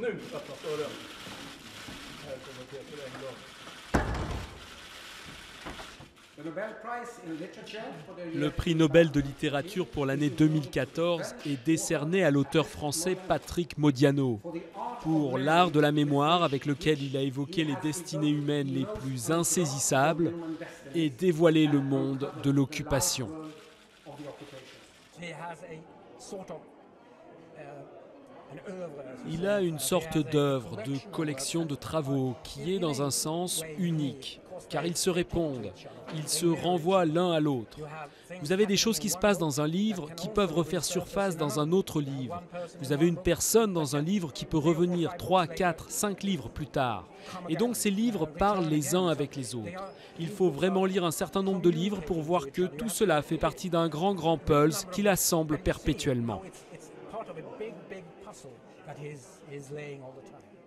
Nu öppnas dörren. Här kommer Peter Engdahl. Le prix Nobel de littérature pour l'année 2014 est décerné à l'auteur français Patrick Modiano pour l'art de la mémoire avec lequel il a évoqué les destinées humaines les plus insaisissables et dévoilé le monde de l'occupation. Il a une sorte d'œuvre, de collection de travaux qui est dans un sens unique, car ils se répondent, ils se renvoient l'un à l'autre. Vous avez des choses qui se passent dans un livre qui peuvent refaire surface dans un autre livre. Vous avez une personne dans un livre qui peut revenir 3, 4, 5 livres plus tard. Et donc ces livres parlent les uns avec les autres. Il faut vraiment lire un certain nombre de livres pour voir que tout cela fait partie d'un grand, grand pulse qui l'assemble perpétuellement. Of a big, big puzzle that he's, he's laying all the time.